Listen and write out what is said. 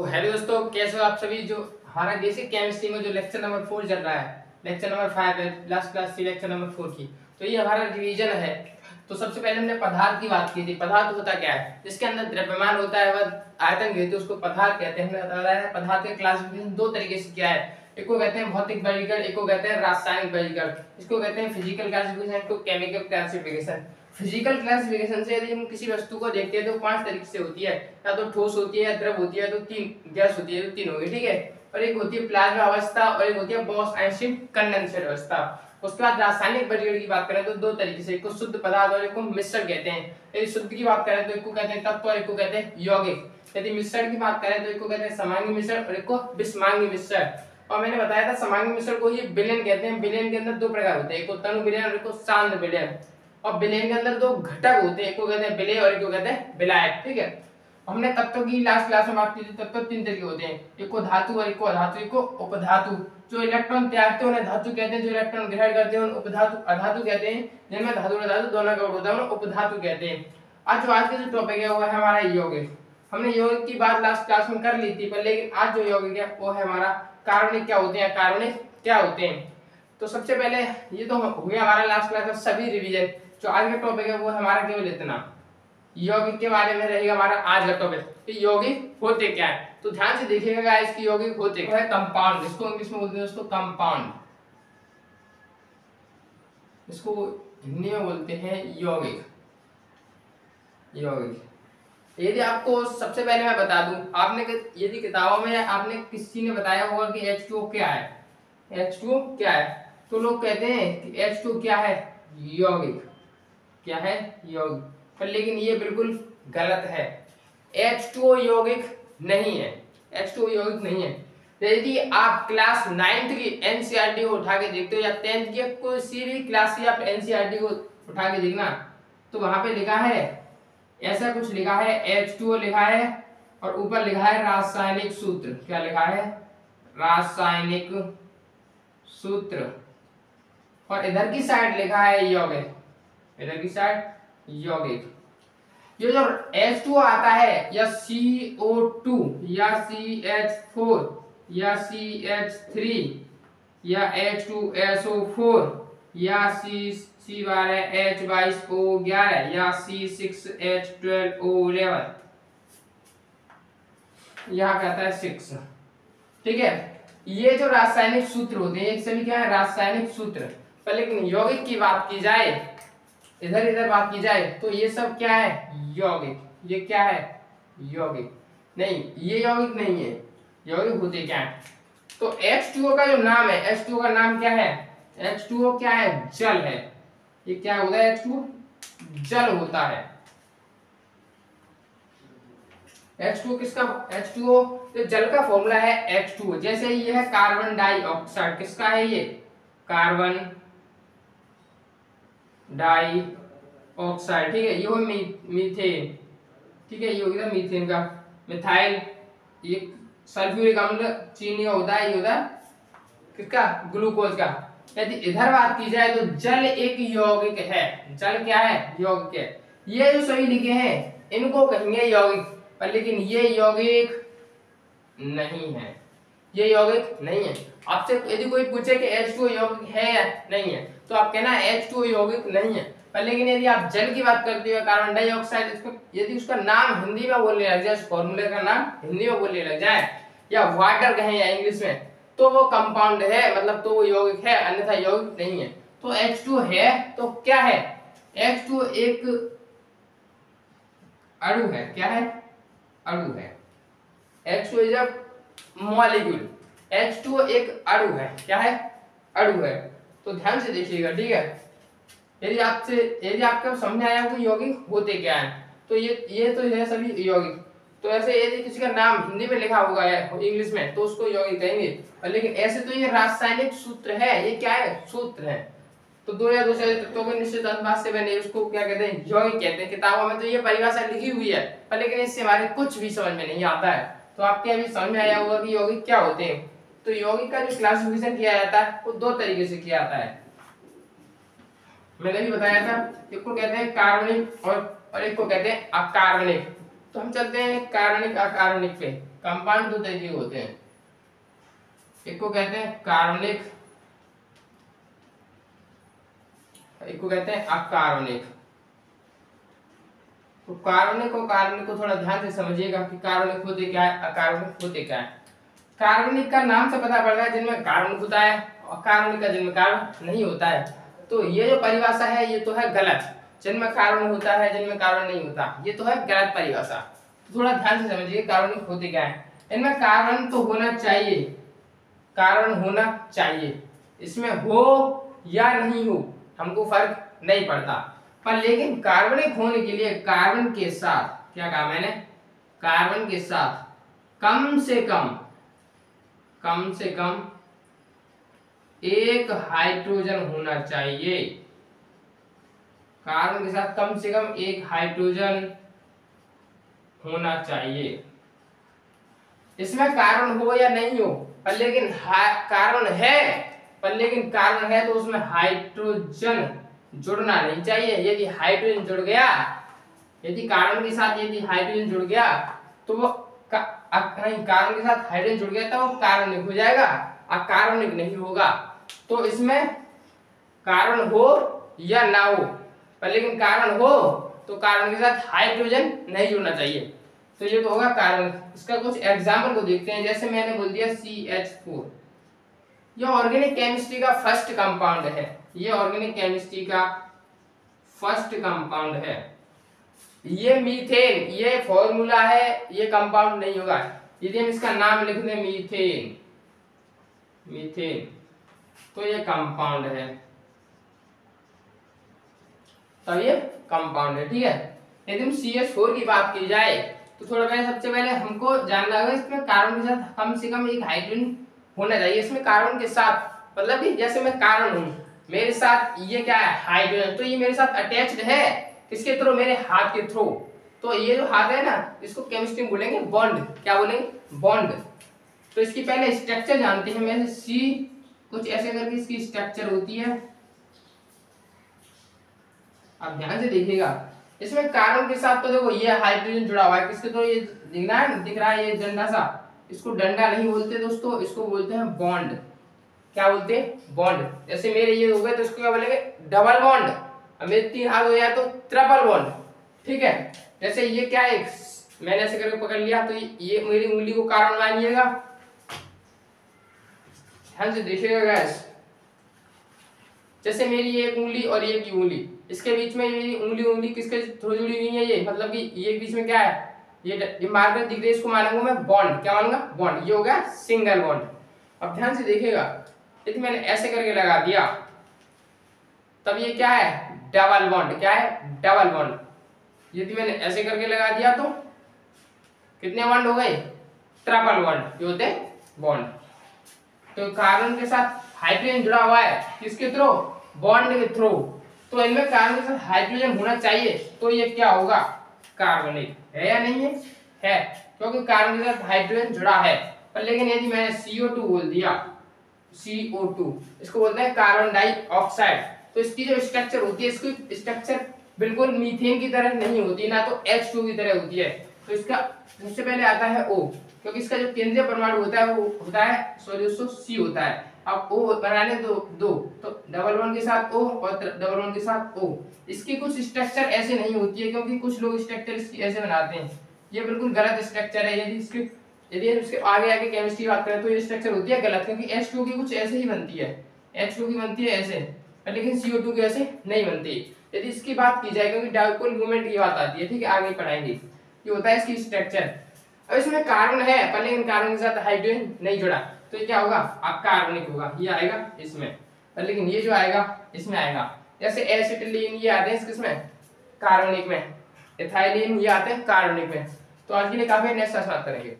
तो हेलो दोस्तों, कैसे हो आप सभी जो हमारा बेसिक केमिस्ट्री में जो लेक्चर नंबर फोर चल रहा है? लेक्चर नंबर फाइव है लास्ट क्लास थी लेक्चर नंबर फोर की। तो ये हमारा रिवीजन है। तो सबसे पहले हमने पदार्थ की बात की थी। पदार्थ होता क्या है? जिसके अंदर द्रव्यमान होता है, वह आयतन कहते उसको पदार्थ कहते हैं। हमने बताया पदार्थ के क्लासिफिकेशन दो तरीके से किया है। एक को कहते हैं भौतिक वर्गीकरण, एक को कहते हैं रासायनिक वर्गीकरण। इसको कहते हैं फ़िज़िकल क्लासिफिकेशन को केमिकल क्लासिफिकेशन फ़िज़िकल क्लासिफिकेशन से यदि हम किसी वस्तु को देखते हैं तो पाँच तरीके से होती है। या तो ठोस होती है या द्रव होती है तो तीन गैस होती है तो तीन होगी, ठीक है? और एक होती है प्लाज्मा अवस्था और एक होती है बॉस आइंस्टीन कंडेंसर अवस्था। उसके बाद रासायनिक वर्गीकरण की बात करें तो दो तरीके से, एक को शुद्ध पदार्थ और एक को मिश्रण कहते हैं। यदि शुद्ध की बात करें तो एक को कहते हैं तत्व और एक को कहते हैं यौगिक। यदि मिश्रण की बात करें तो एक को कहते हैं समांगी मिश्रण और एक को विषमांगी मिश्रण। और मैंने बताया था समांगी मिश्रण को ही विलयन कहते हैं। विलयन के अंदर दो प्रकार होते हैं, एक को तनु विलयन और एक को सांद्र विलयन और विलयन के अंदर दो घटक होते हैं, एक को कहते हैं विलय और एक को कहते हैं विलायक, ठीक है? हमने तत्व की लास्ट क्लास में बात की थी तत्व तीन तरीके होते हैं, एक को धातु और एक को अधातु, एक को उपधातु। जो इलेक्ट्रॉन त्यागते हैं उन्हें धातु कहते हैं, जो इलेक्ट्रॉन ग्रहण करते हैं उन्हें उपधातु, अधातु कहते हैं, जिनमें धातु और धातु दोनों का होता है, उन्हें उपधातु कहते हैं। आज जो आज का जो टॉपिक है, वो है हमारा यौगिक हमने यौगिक की बात लास्ट क्लास में कर ली थी, पर लेकिन आज जो यौगिक है, वो है हमारा कार्बनिक क्या होते हैं कार्बनिक क्या होते हैं? तो सबसे पहले ये तो हो गया हमारा लास्ट क्लास का सभी रिवीजन जो आज का टॉपिक है वो हमारा केवल इतना यौगिक के बारे में रहेगा हमारा आज का टॉपिक तो यौगिक होते क्या है? तो ध्यान से देखिएगा गाइस कि यौगिक होते क्या है? कंपाउंड इसको इंग्लिश में बोलते हैं उसको कंपाउंड इसको हिंदी में बोलते हैं यौगिक। यौगिक। यदि आपको सबसे पहले मैं बता दूँ, आपने यदि किताबों में आपने किसी ने बताया होगा कि H2O क्या है? H2O क्या है? तो लोग कहते हैं कि H2O क्या है? यौगिक। क्या है? यौगिक। पर लेकिन ये बिल्कुल गलत है। H2O यौगिक नहीं है। H2O यौगिक नहीं है। यदि आप क्लास नाइन्थ की एनसीईआरटी को उठा के देखते हो या टेंथ की किसी भी क्लास की आप एनसीईआरटी को उठा के देखना तो वहाँ पे लिखा है, ऐसा कुछ लिखा है H2O लिखा है और ऊपर लिखा है रासायनिक सूत्र। क्या लिखा है? रासायनिक सूत्र। और इधर की साइड लिखा है यौगिक। इधर की साइड यौगिक ये जो H2O आता है, या CO2 या CH4 या CH3 या H2SO4 या C सी बारह एच बाईस ओ ग्यारह, या C six H twelve O eleven यहाँ कहता है सिक्स ठीक है? ये जो रासायनिक सूत्र होते हैं एक सभी क्या है? रासायनिक सूत्र। पर लेकिन यौगिक की बात की जाए इधर इधर बात की जाए तो ये सब क्या है? यौगिक। ये क्या है? यौगिक। नहीं, ये यौगिक नहीं है। यौगिक होते क्या है? तो H2O का जो नाम है H2O का नाम क्या है? H2O क्या है? जल है। ये क्या होता है H2O जल होता है। H2O किसका? H2O तो जल का फॉर्मूला है H2O जैसे ये है कार्बन डाइऑक्साइड किसका है ये? कार्बन डाई ऑक्साइड ठीक है? ये हो मीथेन, ठीक है? ये हो गया मीथेन का। मिथाइल, ये सल्फ्यूरिक अम्ल चीनी का होता है, ये होता है किसका? ग्लूकोज का। यदि इधर बात की जाए तो जल एक यौगिक है। जल क्या है? यौगिक है। ये जो सभी लिखे हैं, इनको कहेंगे यौगिक, पर लेकिन ये यौगिक नहीं है। ये यौगिक नहीं है। आपसे यदि कोई पूछे कि H2O यौगिक है या नहीं है तो आप कहना एच टू यौगिक नहीं है। पर लेकिन यदि आप जल की बात करते हो कार्बन डाइऑक्साइड इसको यदि उसका नाम हिंदी में बोलने लग जाए फॉर्मूले का नाम हिंदी में बोलने लग जाए, या वाटर कहें या इंग्लिश में तो वो कंपाउंड है मतलब तो वो यौगिक है, अन्यथा यौगिक नहीं है। तो H2 है तो क्या है? H2 एक अणु है। क्या है? अणु है। H2 is a molecule H2 एक अणु है। क्या है? अणु है। तो ध्यान से देखिएगा, ठीक है? यदि आपसे, यदि आपको समझ आया कि यौगिक, होते क्या है? तो ये ये तो है सभी यौगिक। तो ऐसे यदि किसी का नाम हिंदी में लिखा होगा या इंग्लिश में तो उसको यौगिक कहेंगे। लेकिन ऐसे तो ये रासायनिक सूत्र है, ये क्या है? सूत्र है। तो दो या दो से तत्वों के निश्चित अनुपात से बने उसको क्या कहते हैं, यौगिक कहते हैं। किताबों में तो ये परिभाषा लिखी हुई है, पर लेकिन इससे हमारे कुछ भी समझ में नहीं आता है। तो आपके अभी समझ में आया होगा कि यौगिक क्या होते हैं। तो यौगिक का जो क्लासिफिकेशन किया जाता है, वो दो तरीके से किया जाता है। मैंने भी बताया था, एक को कहते हैं कार्बनिक और और एक को कहते हैं अकार्बनिक तो हम चलते हैं कार्बनिक अकार्बनिक पे। कंपाउंड दो तरीके होते हैं। एक को कहते हैं कार्बनिक एक को कहते हैं अकार्बनिक तो कार्बनिक और कार्बनिक को थोड़ा ध्यान से समझिएगा कि कार्बनिक होते क्या है अकार्बनिक होते क्या है। कार्बनिक का नाम से पता पड़ रहा है जिनमें कार्बन होता है और कार्बनिक का जिनमें कार्बन नहीं होता है। तो ये जो परिभाषा है, ये तो है गलत। जिनमें कार्बन होता है, जिनमें कार्बन नहीं होता, ये तो है गलत परिभाषा। तो थोड़ा ध्यान से समझिए कार्बनिक होते क्या है? इनमें कार्बन तो होना चाहिए। कार्बन होना चाहिए। इसमें हो या नहीं हो, हमको फ़र्क नहीं पड़ता। पर लेकिन कार्बनिक होने के लिए कार्बन के साथ क्या कहा मैंने? कार्बन के साथ कम से कम कम से कम एक हाइड्रोजन होना चाहिए। कार्बन के साथ कम से कम एक हाइड्रोजन होना चाहिए। इसमें कार्बन हो या नहीं हो, पर लेकिन कार्बन है, पर लेकिन कार्बन है तो उसमें हाइड्रोजन जुड़ना नहीं चाहिए। यदि हाइड्रोजन जुड़ गया, यदि कार्बन के साथ यदि हाइड्रोजन जुड़ गया तो वो नहीं कार्बन के साथ हाइड्रोजन जुड़ गया तो वो कार्बनिक हो जाएगा। और कार्बनिक नहीं होगा। तो इसमें कार्बन हो या ना हो, पर लेकिन कार्बन हो तो कार्बन के साथ हाइड्रोजन नहीं जुड़ना चाहिए। तो ये तो होगा कार्बन इसका कुछ एग्ज़ाम्पल को देखते हैं। जैसे मैंने बोल दिया सी एच फोर यह ऑर्गेनिक केमिस्ट्री का फ़र्स्ट कंपाउंड है। ये ऑर्गेनिक केमिस्ट्री का फ़र्स्ट कंपाउंड है। ये मीथेन, ये फॉर्मूला है, ये कंपाउंड नहीं होगा। यदि हम इसका नाम लिख दें मीथेन मीथेन तो ये कंपाउंड है। तो ये कंपाउंड है, ठीक है? यदि हम सी एच फोर की बात की जाए तो थोड़ा पहले, सबसे पहले हमको जानना होगा, इसमें कार्बन के साथ कम से कम एक हाइड्रोजन होना चाहिए। इसमें कार्बन के साथ मतलब जैसे मैं कार्बन हूँ, मेरे साथ ये क्या है? हाइड्रोजन तो ये मेरे साथ अटैच्ड है किसके थ्रू मेरे हाथ के थ्रू तो ये जो हाथ है ना, इसको केमिस्ट्री में बोलेंगे बॉन्ड क्या बोलेंगे? बॉन्ड तो इसकी पहले स्ट्रक्चर जानते हैं मैं सी कुछ ऐसे करके इसकी स्ट्रक्चर होती है। आप ध्यान से देखिएगा। इसमें कार्बन के साथ तो देखो, ये हाइड्रोजन जुड़ा हुआ है। किसके तो ये दिख रहा है दिख रहा है ये डंडा सा। इसको डंडा नहीं बोलते दोस्तों, इसको बोलते हैं बॉन्ड क्या बोलते? हैं बॉन्ड जैसे मेरे ये हो गए तो इसको क्या बोलेंगे? डबल बॉन्ड मेरे तीन हाथ हो जाए तो ट्रिपल बॉन्ड ठीक है? जैसे ये क्या है? मैंने ऐसे करके पकड़ लिया तो ये मेरी उंगली को कारण मानिएगा। देखिएगा गैस जैसे मेरी एक उंगली और ये की उंगली, इसके बीच में मेरी उंगली उंगली किसके थ्रू जुड़ी हुई है ये? मतलब कि ये बीच में क्या है? ये ये मार्कर दिख रही है, इसको मानूँगा मैं बॉन्ड क्या मानूँगा? बॉन्ड ये हो गया सिंगल बॉन्ड अब ध्यान से देखिएगा, यदि मैंने ऐसे करके लगा दिया, तब ये क्या है? Double bond. क्या है? Double bond. यदि मैंने ऐसे करके लगा दिया तो कितने बॉन्ड हो गए? Triple bond. ये होते बॉन्ड। तो कार्बन के साथ हाइड्रोजन जुड़ा हुआ है। किसके थ्रू? बॉन्ड के थ्रू। तो इनमें कार्बन के साथ हाइड्रोजन होना चाहिए। तो ये क्या होगा? कार्बनिक है या नहीं है? है। क्योंकि कार्बन के साथ हाइड्रोजन जुड़ा है। पर लेकिन यदि मैंने CO2 बोल दिया CO2 इसको बोलते हैं कार्बन डाइऑक्साइड तो इसकी जो स्ट्रक्चर होती है, इसकी स्ट्रक्चर बिल्कुल मीथेन की तरह नहीं होती, ना तो H2 की तरह होती है। तो इसका सबसे पहले आता है ओ क्योंकि इसका जो केंद्रीय परमाणु होता है, वो होता है सॉरी दोस्तों सी होता है। अब ओ बनाने दो दो तो डबल वन के साथ ओ और डबल वन के साथ ओ इसकी कुछ स्ट्रक्चर ऐसे नहीं होती है, क्योंकि कुछ लोग स्ट्रक्चर इसकी ऐसे बनाते हैं। ये बिल्कुल गलत स्ट्रक्चर है, यदि इसकी, यदि इसके आगे आगे केमिस्ट्री बात करें तो ये स्ट्रक्चर होती है गलत, क्योंकि एच टू की कुछ ऐसे ही बनती है। एच टू की बनती है ऐसे। लेकिन सीओ टू की ऐसे नहीं बनती। यदि इसकी बात की जाए, क्योंकि डाइपोल मूवमेंट की बात आती है, ठीक है, आगे पढ़ाएँगे। ये होता है इसकी स्ट्रक्चर अब इसमें कार्बन है, पर लेकिन कार्बन के साथ हाइड्रोजन नहीं जुड़ा। तो क्या होगा? आप कार्बनिक होगा। ये आएगा इसमें। पर लेकिन ये जो आएगा, इसमें आएगा। जैसे एसिटिलीन ये आते हैं किसमें कार्बनिक में। एथाइलिन ये आते हैं कार्बनिक में। तो आज के लिए काफ़ी नेक्स्ट करेंगे।